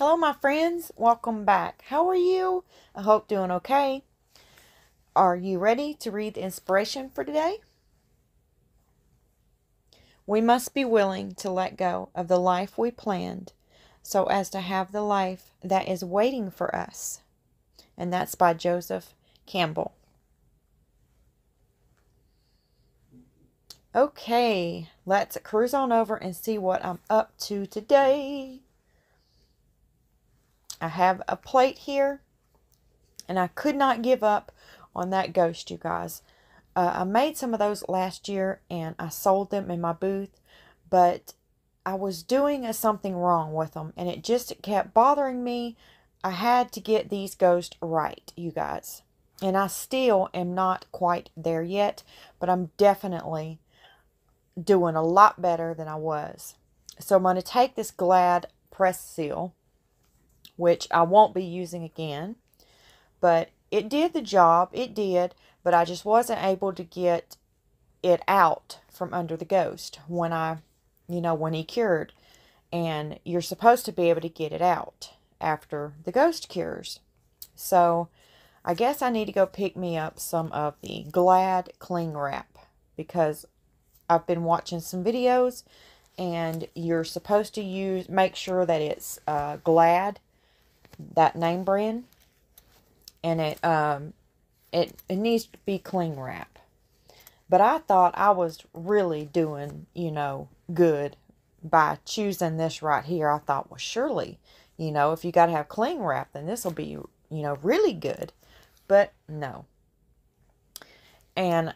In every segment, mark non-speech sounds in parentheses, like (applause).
Hello, my friends. Welcome back. How are you? I hope doing okay. Are you ready to read the inspiration for today? We must be willing to let go of the life we planned so as to have the life that is waiting for us. And that's by Joseph Campbell. Okay, let's cruise on over and see what I'm up to today. I have a plate here, and I could not give up on that ghost, you guys. Uh, I made some of those last year, and I sold them in my booth, but I was doing a, something wrong with them, and it just kept bothering me. I had to get these ghosts right, you guys. And I still am not quite there yet, but I'm definitely doing a lot better than I was. So I'm going to take this Glad press seal, which I won't be using again, but it did the job. It did, but I just wasn't able to get it out from under the ghost when I, you know, when he cured. And you're supposed to be able to get it out after the ghost cures. So I guess I need to go pick me up some of the Glad cling wrap because I've been watching some videos and you're supposed to use, make sure that it's uh, Glad, that name brand, and it, um, it, it needs to be cling wrap. But I thought I was really doing, you know, good by choosing this right here. I thought, well, surely, you know, if you got to have cling wrap, then this will be, you know, really good. But no. And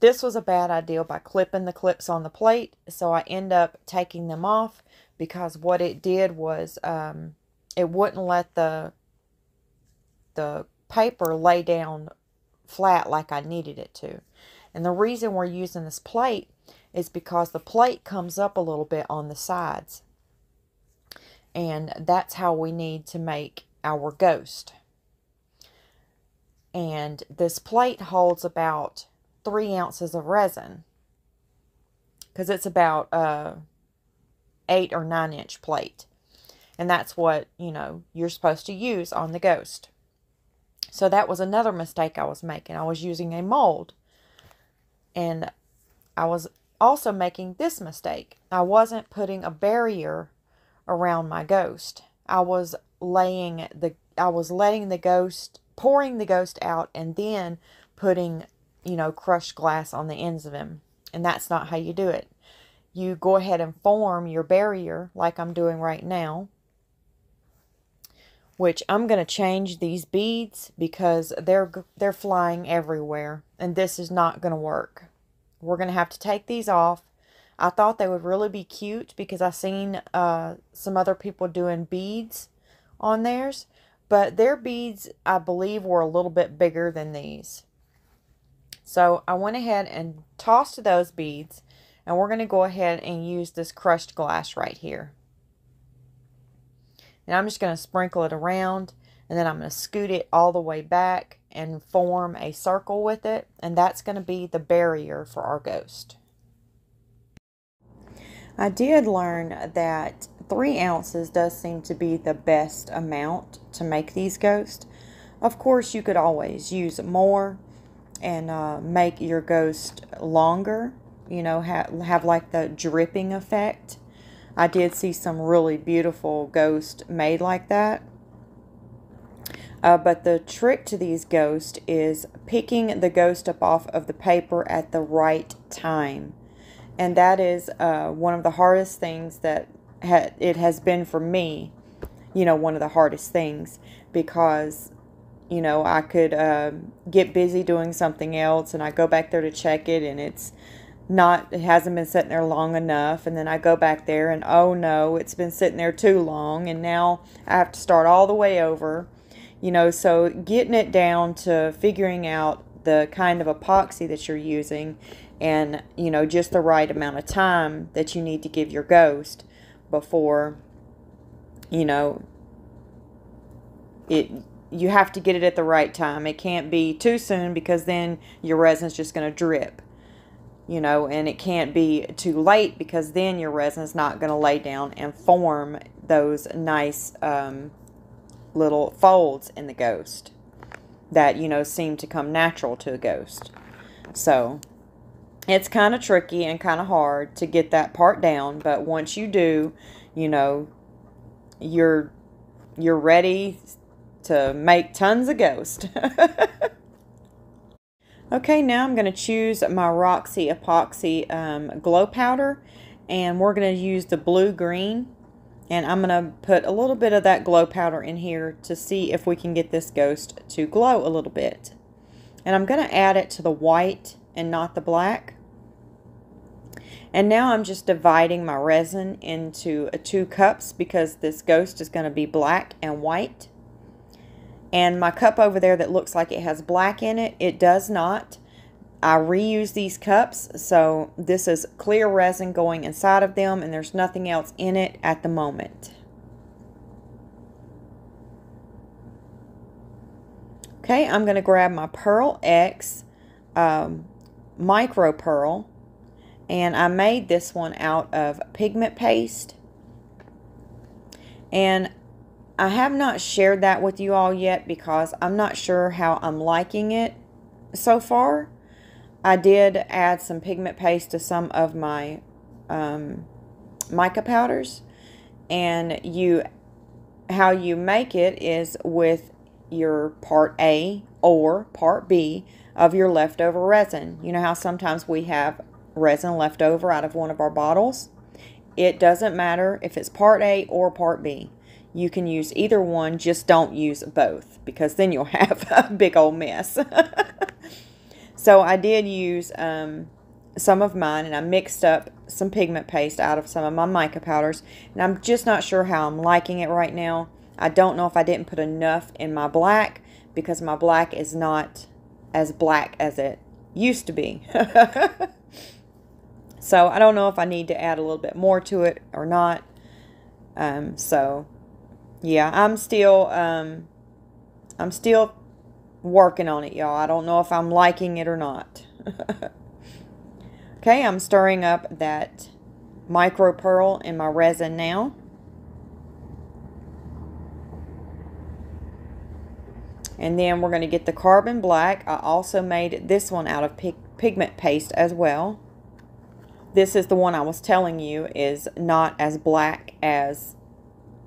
this was a bad idea by clipping the clips on the plate, so I end up taking them off because what it did was um, it wouldn't let the the paper lay down flat like I needed it to. And the reason we're using this plate is because the plate comes up a little bit on the sides. And that's how we need to make our ghost. And this plate holds about three ounces of resin because it's about a eight or nine inch plate. And that's what, you know, you're supposed to use on the ghost. So that was another mistake I was making. I was using a mold. And I was also making this mistake. I wasn't putting a barrier around my ghost. I was laying the I was letting the ghost pouring the ghost out and then putting you know, crushed glass on the ends of them. And that's not how you do it. You go ahead and form your barrier like I'm doing right now. Which I'm going to change these beads because they're they're flying everywhere. And this is not going to work. We're going to have to take these off. I thought they would really be cute because I seen uh, some other people doing beads on theirs. But their beads, I believe, were a little bit bigger than these. So I went ahead and tossed those beads and we're going to go ahead and use this crushed glass right here. And I'm just going to sprinkle it around and then I'm going to scoot it all the way back and form a circle with it. And that's going to be the barrier for our ghost. I did learn that three ounces does seem to be the best amount to make these ghosts. Of course, you could always use more, and uh, make your ghost longer, you know, have, have like the dripping effect. I did see some really beautiful ghosts made like that. Uh, but the trick to these ghosts is picking the ghost up off of the paper at the right time. And that is uh, one of the hardest things that ha it has been for me, you know, one of the hardest things because you know, I could uh, get busy doing something else and I go back there to check it and it's not, it hasn't been sitting there long enough. And then I go back there and oh no, it's been sitting there too long. And now I have to start all the way over, you know, so getting it down to figuring out the kind of epoxy that you're using and, you know, just the right amount of time that you need to give your ghost before, you know, it you have to get it at the right time. It can't be too soon because then your resin's just going to drip. You know, and it can't be too late because then your resin's not going to lay down and form those nice um, little folds in the ghost that, you know, seem to come natural to a ghost. So, it's kind of tricky and kind of hard to get that part down, but once you do, you know, you're you're ready to make tons of ghost. (laughs) okay, now I'm going to choose my Roxy Epoxy um, Glow Powder, and we're going to use the blue-green, and I'm going to put a little bit of that glow powder in here to see if we can get this ghost to glow a little bit. And I'm going to add it to the white and not the black. And now I'm just dividing my resin into two cups because this ghost is going to be black and white. And my cup over there that looks like it has black in it, it does not. I reuse these cups, so this is clear resin going inside of them and there's nothing else in it at the moment. Okay, I'm going to grab my Pearl Ex um, Micro Pearl and I made this one out of pigment paste and I have not shared that with you all yet because I'm not sure how I'm liking it so far. I did add some pigment paste to some of my um, mica powders and you how you make it is with your part A or part B of your leftover resin. You know how sometimes we have resin left over out of one of our bottles. It doesn't matter if it's part A or part B. You can use either one, just don't use both because then you'll (laughs) have a big old mess. (laughs) so I did use um, some of mine and I mixed up some pigment paste out of some of my mica powders and I'm just not sure how I'm liking it right now. I don't know if I didn't put enough in my black because my black is not as black as it used to be. (laughs) So I don't know if I need to add a little bit more to it or not. Um, so yeah, I'm still um, I'm still working on it, y'all. I don't know if I'm liking it or not. (laughs) okay, I'm stirring up that micro pearl in my resin now. And then we're going to get the carbon black. I also made this one out of pig pigment paste as well this is the one I was telling you is not as black as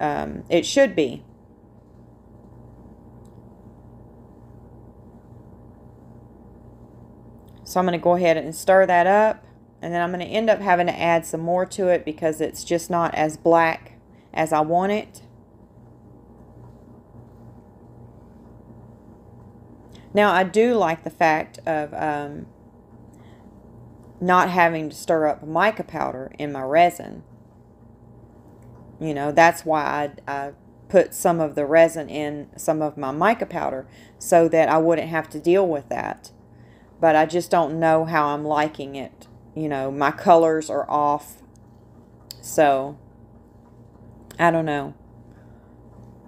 um, it should be. So I'm going to go ahead and stir that up. And then I'm going to end up having to add some more to it because it's just not as black as I want it. Now I do like the fact of um, not having to stir up mica powder in my resin. You know, that's why I, I put some of the resin in some of my mica powder so that I wouldn't have to deal with that. But I just don't know how I'm liking it. You know, my colors are off. So, I don't know.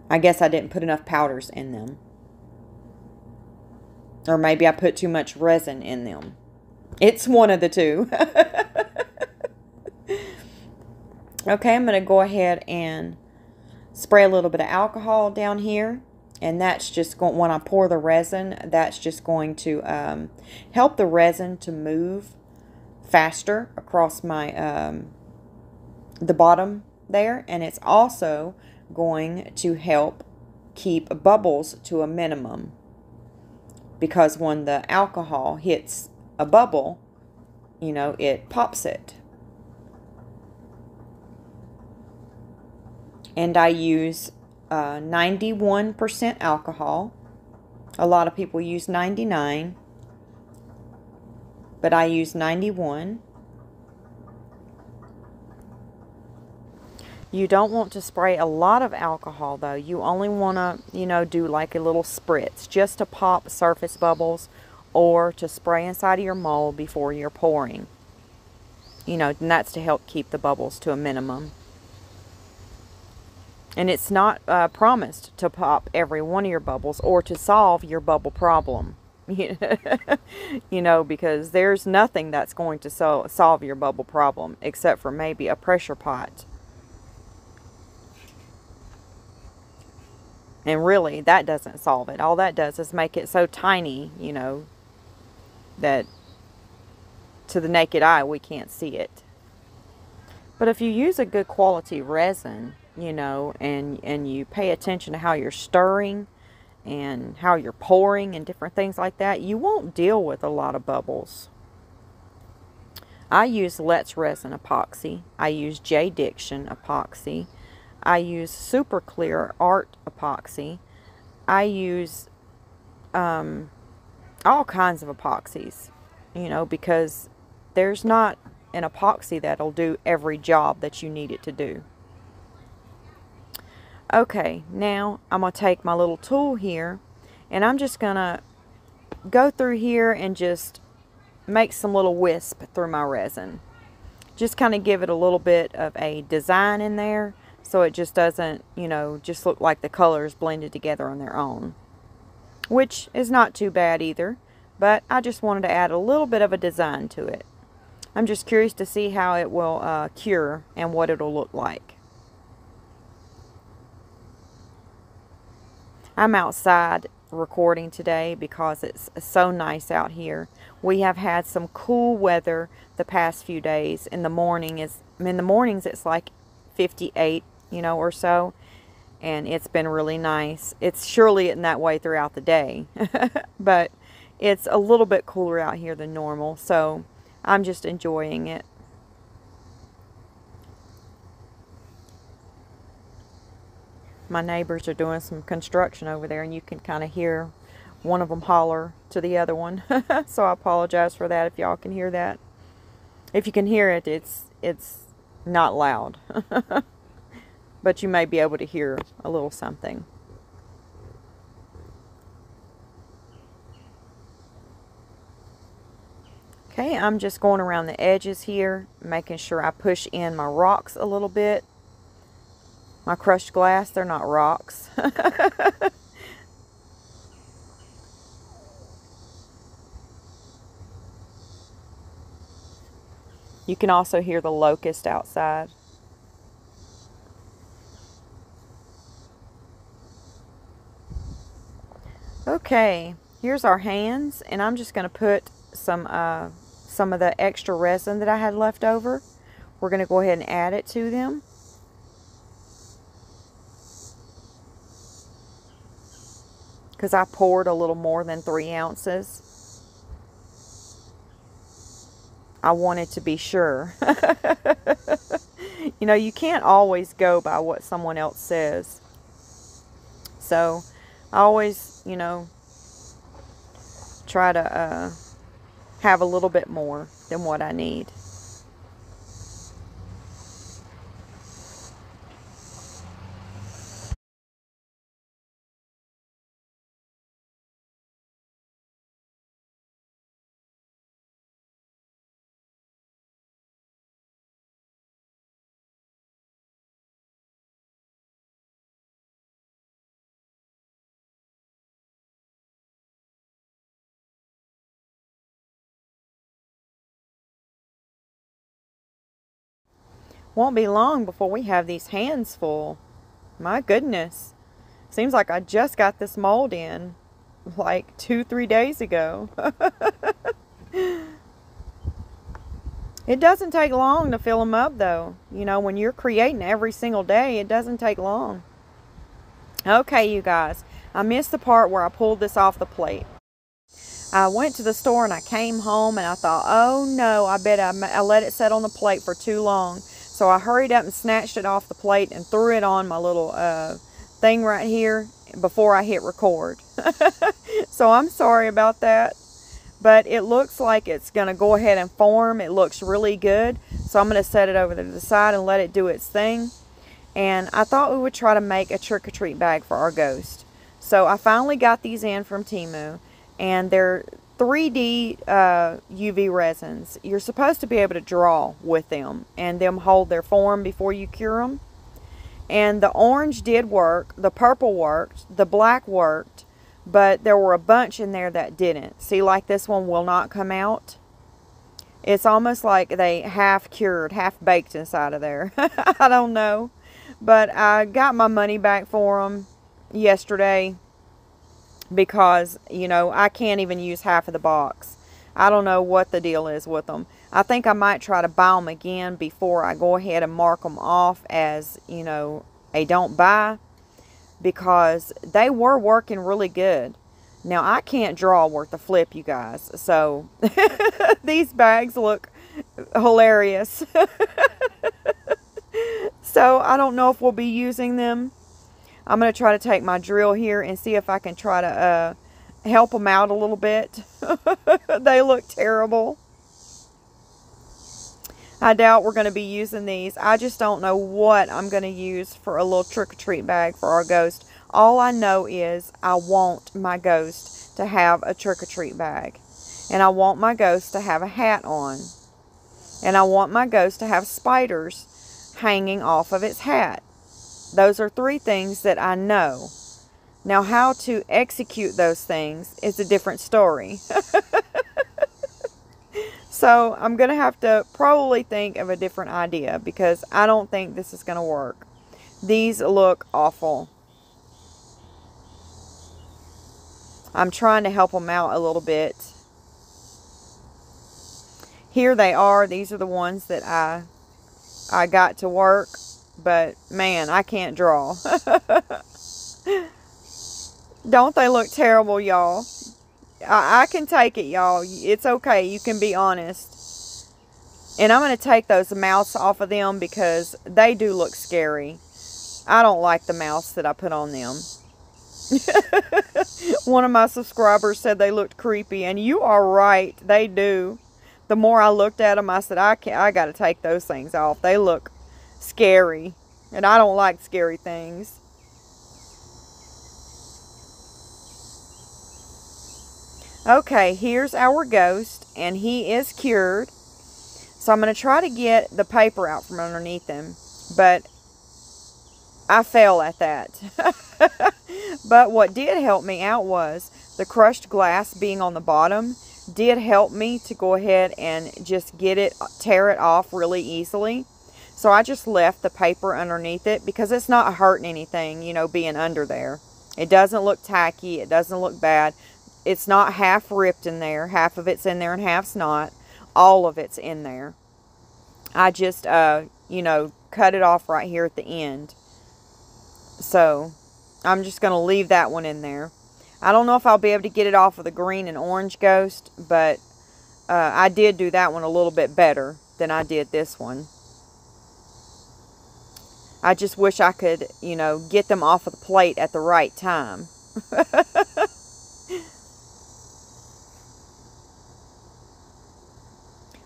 I guess I didn't put enough powders in them. Or maybe I put too much resin in them. It's one of the two. (laughs) okay, I'm going to go ahead and spray a little bit of alcohol down here. And that's just going, when I pour the resin, that's just going to um, help the resin to move faster across my, um, the bottom there. And it's also going to help keep bubbles to a minimum because when the alcohol hits a bubble, you know, it pops it. And I use 91% uh, alcohol. A lot of people use 99, but I use 91. You don't want to spray a lot of alcohol though. You only want to, you know, do like a little spritz just to pop surface bubbles or to spray inside of your mold before you're pouring. You know, and that's to help keep the bubbles to a minimum. And it's not uh, promised to pop every one of your bubbles or to solve your bubble problem. (laughs) you know, because there's nothing that's going to so solve your bubble problem except for maybe a pressure pot. And really, that doesn't solve it. All that does is make it so tiny, you know, that to the naked eye we can't see it. But if you use a good quality resin, you know, and, and you pay attention to how you're stirring and how you're pouring and different things like that, you won't deal with a lot of bubbles. I use Let's Resin Epoxy. I use Jdiction Epoxy. I use Super Clear Art Epoxy. I use um, all kinds of epoxies, you know, because there's not an epoxy that'll do every job that you need it to do. Okay, now I'm going to take my little tool here and I'm just going to go through here and just make some little wisp through my resin. Just kind of give it a little bit of a design in there so it just doesn't, you know, just look like the colors blended together on their own. Which is not too bad either, but I just wanted to add a little bit of a design to it. I'm just curious to see how it will uh, cure and what it'll look like. I'm outside recording today because it's so nice out here. We have had some cool weather the past few days. In the morning is in the mornings it's like 58, you know, or so. And it's been really nice. It's surely in that way throughout the day. (laughs) but it's a little bit cooler out here than normal. So I'm just enjoying it. My neighbors are doing some construction over there and you can kind of hear one of them holler to the other one. (laughs) so I apologize for that if y'all can hear that. If you can hear it, it's it's not loud. (laughs) but you may be able to hear a little something. Okay, I'm just going around the edges here, making sure I push in my rocks a little bit. My crushed glass, they're not rocks. (laughs) you can also hear the locust outside. Okay, here's our hands, and I'm just going to put some uh, some of the extra resin that I had left over. We're going to go ahead and add it to them. Because I poured a little more than three ounces. I wanted to be sure. (laughs) you know, you can't always go by what someone else says. So, I always, you know, try to uh, have a little bit more than what I need. Won't be long before we have these hands full. My goodness. Seems like I just got this mold in like two, three days ago. (laughs) it doesn't take long to fill them up though. You know, when you're creating every single day, it doesn't take long. Okay, you guys. I missed the part where I pulled this off the plate. I went to the store and I came home and I thought, oh no, I bet I, I let it set on the plate for too long. So I hurried up and snatched it off the plate and threw it on my little uh, thing right here before I hit record. (laughs) so I'm sorry about that. But it looks like it's going to go ahead and form. It looks really good. So I'm going to set it over to the side and let it do its thing. And I thought we would try to make a trick-or-treat bag for our ghost. So I finally got these in from Temu. And they're 3D uh, UV resins, you're supposed to be able to draw with them and them hold their form before you cure them. And the orange did work, the purple worked, the black worked, but there were a bunch in there that didn't. See, like this one will not come out. It's almost like they half cured, half baked inside of there. (laughs) I don't know. But I got my money back for them yesterday because, you know, I can't even use half of the box. I don't know what the deal is with them. I think I might try to buy them again before I go ahead and mark them off as, you know, a don't buy because they were working really good. Now, I can't draw worth a flip, you guys. So, (laughs) these bags look hilarious. (laughs) so, I don't know if we'll be using them. I'm going to try to take my drill here and see if I can try to uh, help them out a little bit. (laughs) they look terrible. I doubt we're going to be using these. I just don't know what I'm going to use for a little trick-or-treat bag for our ghost. All I know is I want my ghost to have a trick-or-treat bag. And I want my ghost to have a hat on. And I want my ghost to have spiders hanging off of its hat. Those are three things that I know. Now, how to execute those things is a different story. (laughs) so, I'm going to have to probably think of a different idea because I don't think this is going to work. These look awful. I'm trying to help them out a little bit. Here they are. These are the ones that I I got to work. But, man, I can't draw. (laughs) Don't they look terrible, y'all? I, I can take it, y'all. It's okay. You can be honest. And I'm going to take those mouths off of them because they do look scary. I don't like the mouths that I put on them. (laughs) One of my subscribers said they looked creepy, and you are right. They do. The more I looked at them, I said, I, can't, I got to take those things off. They look scary, and I don't like scary things. Okay, here's our ghost, and he is cured. So I'm going to try to get the paper out from underneath him, but I fail at that. (laughs) but what did help me out was the crushed glass being on the bottom did help me to go ahead and just get it, tear it off really easily. So I just left the paper underneath it because it's not hurting anything, you know, being under there. It doesn't look tacky. It doesn't look bad it's not half ripped in there. Half of it's in there and half's not. All of it's in there. I just, uh, you know, cut it off right here at the end. So, I'm just going to leave that one in there. I don't know if I'll be able to get it off of the green and orange ghost, but uh, I did do that one a little bit better than I did this one. I just wish I could, you know, get them off of the plate at the right time. (laughs)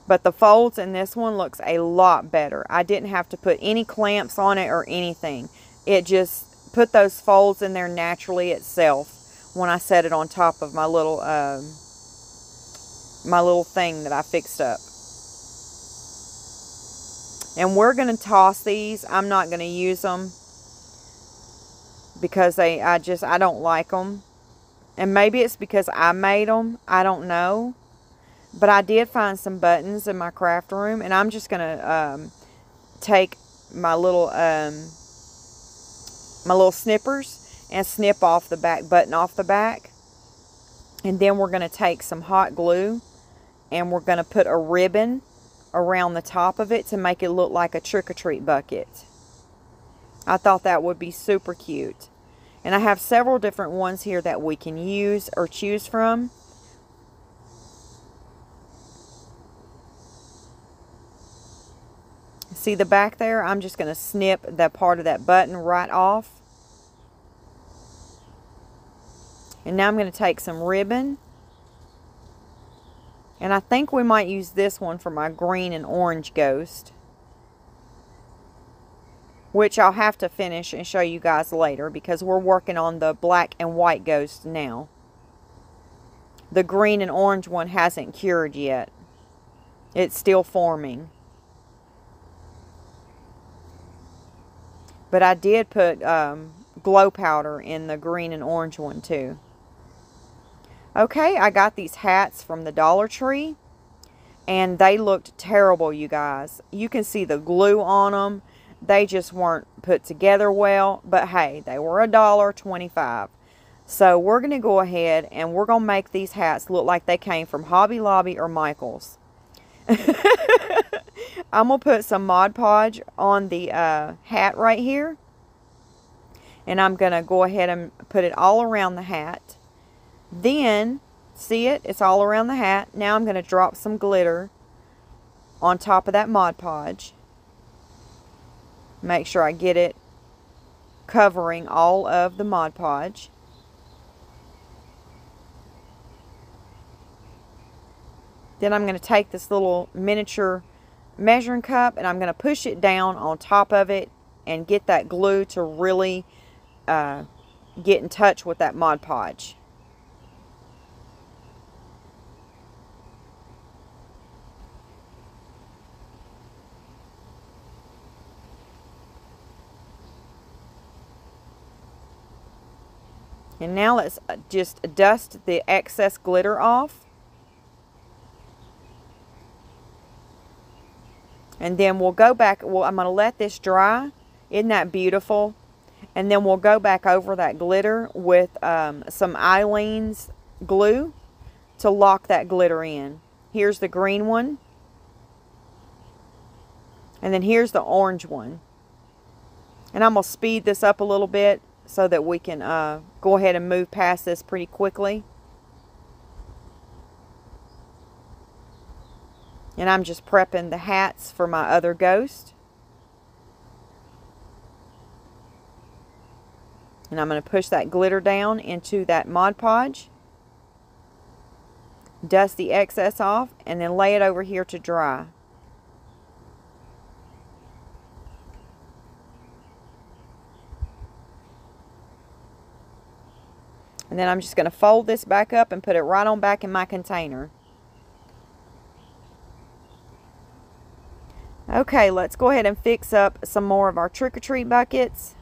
But the folds in this one looks a lot better. I didn't have to put any clamps on it or anything. It just put those folds in there naturally itself when I set it on top of my little uh, my little thing that I fixed up. And we're going to toss these. I'm not going to use them because they I just I don't like them. And maybe it's because I made them. I don't know. But I did find some buttons in my craft room, and I'm just going to um, take my little um, my little snippers and snip off the back button off the back. And then we're going to take some hot glue and we're going to put a ribbon around the top of it to make it look like a trick-or-treat bucket. I thought that would be super cute. And I have several different ones here that we can use or choose from. See the back there? I'm just going to snip that part of that button right off. And now I'm going to take some ribbon. And I think we might use this one for my green and orange ghost. Which I'll have to finish and show you guys later because we're working on the black and white ghost now. The green and orange one hasn't cured yet. It's still forming. But I did put um, glow powder in the green and orange one too. Okay, I got these hats from the Dollar Tree. And they looked terrible, you guys. You can see the glue on them. They just weren't put together well, but hey, they were a dollar twenty-five. So we're going to go ahead and we're going to make these hats look like they came from Hobby Lobby or Michael's. (laughs) I'm going to put some Mod Podge on the uh, hat right here. And I'm going to go ahead and put it all around the hat. Then, see it? It's all around the hat. Now I'm going to drop some glitter on top of that Mod Podge. Make sure I get it covering all of the Mod Podge. Then I'm going to take this little miniature measuring cup and I'm going to push it down on top of it and get that glue to really uh, get in touch with that Mod Podge. And now let's uh, just dust the excess glitter off. And then we'll go back. Well, I'm going to let this dry. Isn't that beautiful? And then we'll go back over that glitter with um, some Aleene's glue to lock that glitter in. Here's the green one. And then here's the orange one. And I'm going to speed this up a little bit so that we can uh, go ahead and move past this pretty quickly. And I'm just prepping the hats for my other ghost. And I'm going to push that glitter down into that Mod Podge. Dust the excess off and then lay it over here to dry. And then I'm just going to fold this back up and put it right on back in my container. Okay, let's go ahead and fix up some more of our trick-or-treat buckets.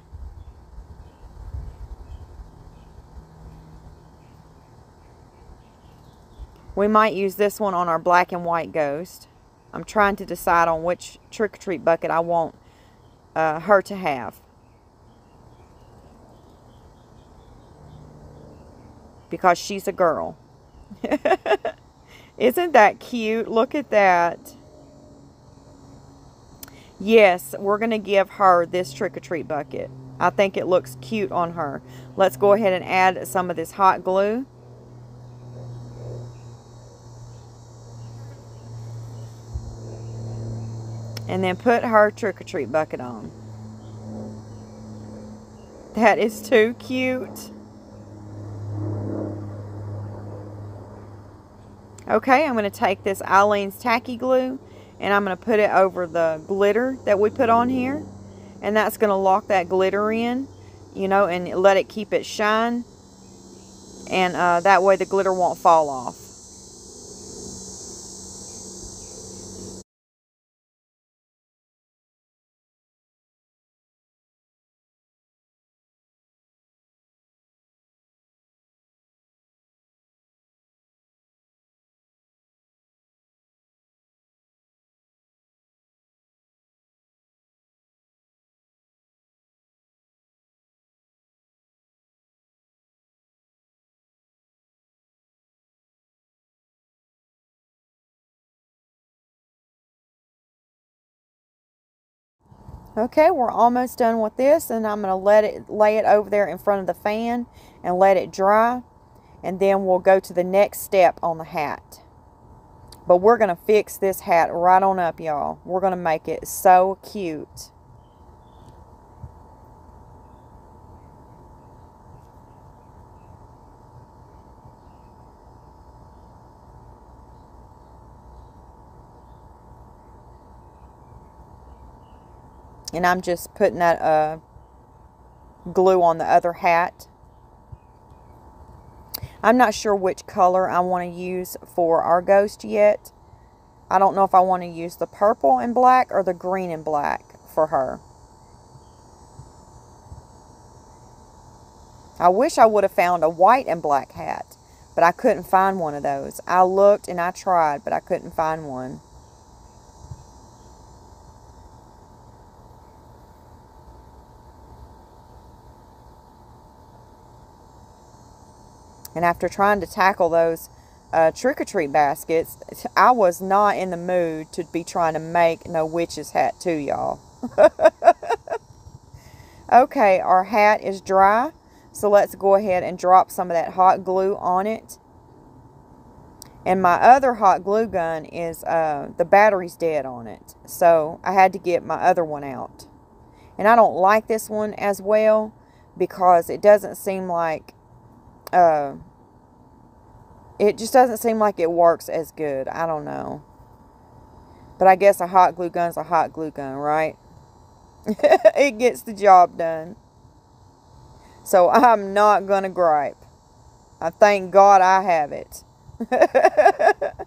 We might use this one on our black and white ghost. I'm trying to decide on which trick-or-treat bucket I want uh, her to have. Because she's a girl. (laughs) Isn't that cute? Look at that. Yes, we're going to give her this trick-or-treat bucket. I think it looks cute on her. Let's go ahead and add some of this hot glue. And then put her trick-or-treat bucket on. That is too cute. Okay, I'm going to take this Aleene's Tacky Glue and I'm going to put it over the glitter that we put on here and that's going to lock that glitter in you know and let it keep it shine and uh, that way the glitter won't fall off Okay, we're almost done with this and I'm going to let it lay it over there in front of the fan and let it dry and then we'll go to the next step on the hat. But we're going to fix this hat right on up, y'all. We're going to make it so cute. And I'm just putting that uh, glue on the other hat. I'm not sure which color I want to use for our ghost yet. I don't know if I want to use the purple and black or the green and black for her. I wish I would have found a white and black hat, but I couldn't find one of those. I looked and I tried, but I couldn't find one. And after trying to tackle those uh, trick-or-treat baskets, I was not in the mood to be trying to make no witch's hat too, y'all. (laughs) okay, our hat is dry. So let's go ahead and drop some of that hot glue on it. And my other hot glue gun is, uh, the battery's dead on it. So I had to get my other one out. And I don't like this one as well because it doesn't seem like, uh, it just doesn't seem like it works as good. I don't know. But I guess a hot glue gun's a hot glue gun, right? (laughs) it gets the job done. So I'm not going to gripe. I thank God I have it. (laughs)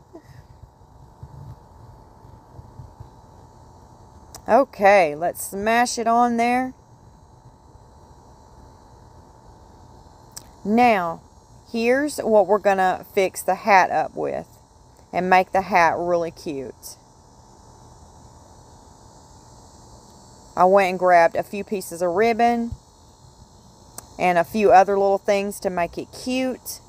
okay, let's smash it on there. Now, here's what we're going to fix the hat up with and make the hat really cute. I went and grabbed a few pieces of ribbon and a few other little things to make it cute.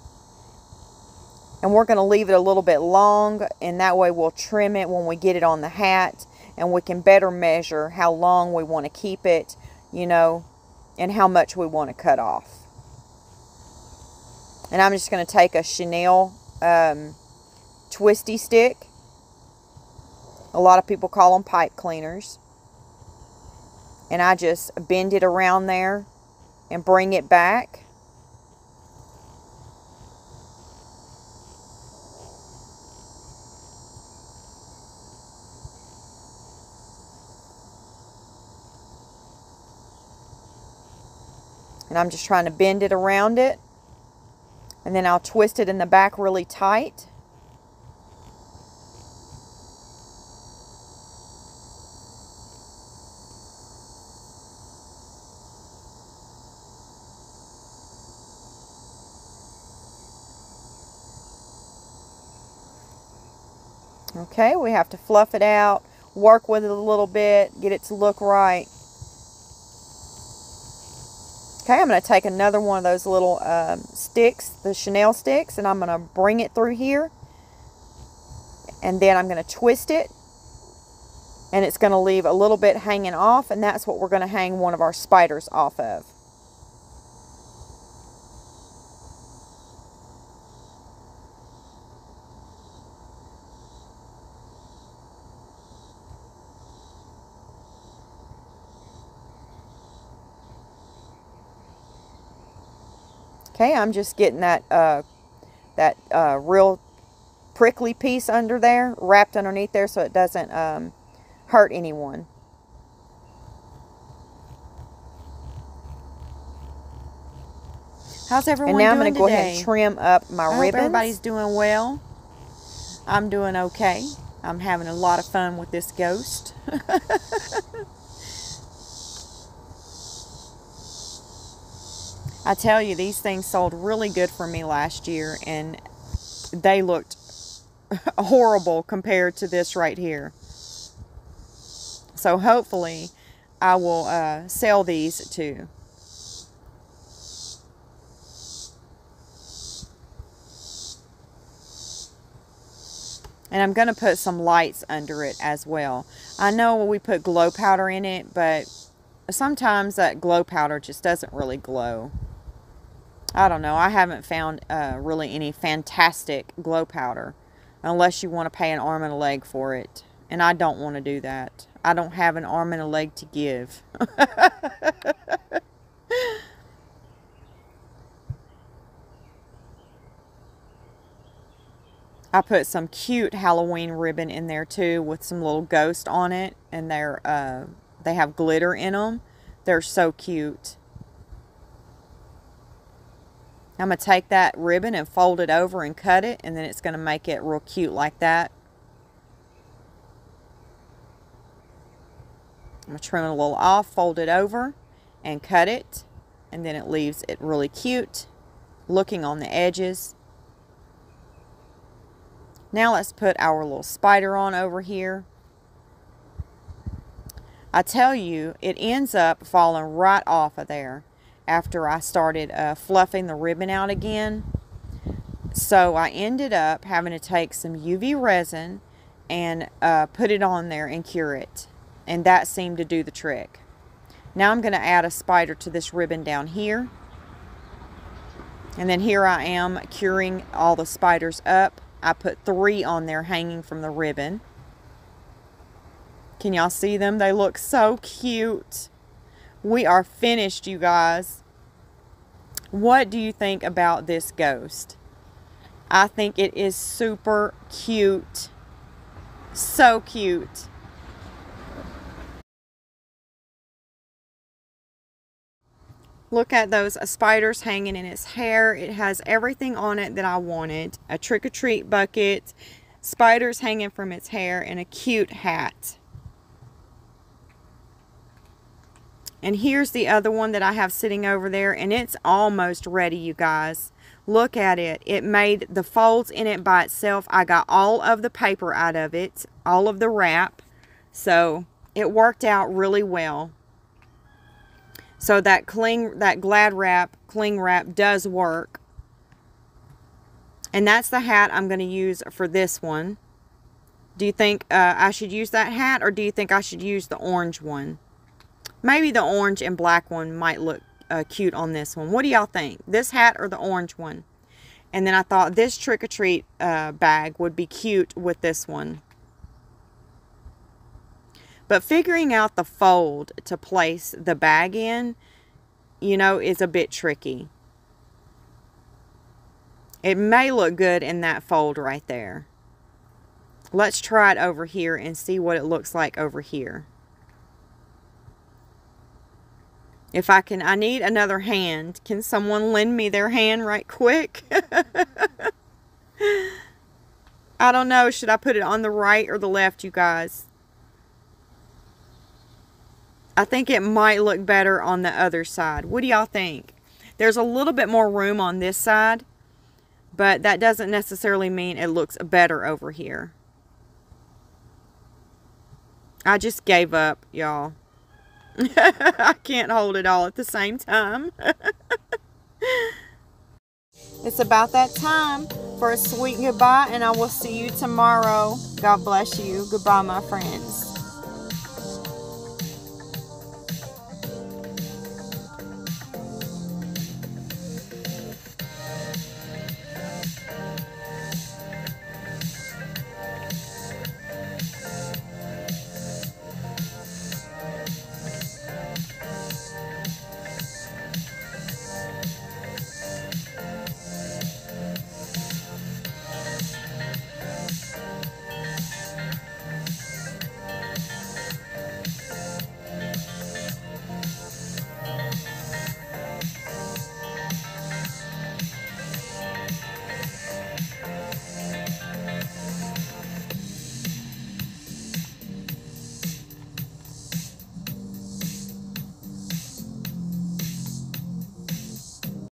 And we're going to leave it a little bit long and that way we'll trim it when we get it on the hat and we can better measure how long we want to keep it, you know, and how much we want to cut off. And I'm just going to take a chenille um, twisty stick. A lot of people call them pipe cleaners and I just bend it around there and bring it back. And I'm just trying to bend it around it. And then I'll twist it in the back really tight. Okay, we have to fluff it out, work with it a little bit, get it to look right. Okay, I'm going to take another one of those little um, sticks, the chenille sticks, and I'm going to bring it through here. And then I'm going to twist it. And it's going to leave a little bit hanging off, and that's what we're going to hang one of our spiders off of. Okay, I'm just getting that uh, that uh, real prickly piece under there, wrapped underneath there so it doesn't um, hurt anyone. How's everyone And now I'm going to go ahead and trim up my I hope ribbons. everybody's doing well. I'm doing okay. I'm having a lot of fun with this ghost. (laughs) I tell you, these things sold really good for me last year, and they looked (laughs) horrible compared to this right here. So hopefully, I will uh, sell these too. And I'm going to put some lights under it as well. I know we put glow powder in it, but sometimes that glow powder just doesn't really glow. I don't know. I haven't found uh, really any fantastic glow powder unless you want to pay an arm and a leg for it. And I don't want to do that. I don't have an arm and a leg to give. (laughs) I put some cute Halloween ribbon in there too with some little ghost on it and they're uh, they have glitter in them. They're so cute. I'm going to take that ribbon and fold it over and cut it and then it's going to make it real cute like that. I'm going to trim it a little off, fold it over and cut it and then it leaves it really cute looking on the edges. Now let's put our little spider on over here. I tell you, it ends up falling right off of there after I started uh, fluffing the ribbon out again. So I ended up having to take some UV resin and uh, put it on there and cure it. And that seemed to do the trick. Now I'm going to add a spider to this ribbon down here. And then here I am curing all the spiders up. I put three on there hanging from the ribbon. Can y'all see them? They look so cute. We are finished, you guys. What do you think about this ghost? I think it is super cute. So cute. Look at those uh, spiders hanging in its hair. It has everything on it that I wanted. A trick-or-treat bucket, spiders hanging from its hair, and a cute hat. And here's the other one that I have sitting over there, and it's almost ready, you guys. Look at it. It made the folds in it by itself. I got all of the paper out of it, all of the wrap. So it worked out really well. So that cling, that glad wrap, cling wrap does work. And that's the hat I'm going to use for this one. Do you think uh, I should use that hat or do you think I should use the orange one? Maybe the orange and black one might look uh, cute on this one. What do y'all think? This hat or the orange one? And then I thought this trick-or-treat uh, bag would be cute with this one. But figuring out the fold to place the bag in, you know, is a bit tricky. It may look good in that fold right there. Let's try it over here and see what it looks like over here. If I can, I need another hand. Can someone lend me their hand right quick? (laughs) I don't know. Should I put it on the right or the left, you guys? I think it might look better on the other side. What do y'all think? There's a little bit more room on this side, but that doesn't necessarily mean it looks better over here. I just gave up, y'all. (laughs) I can't hold it all at the same time. (laughs) it's about that time for a sweet goodbye, and I will see you tomorrow. God bless you. Goodbye, my friends.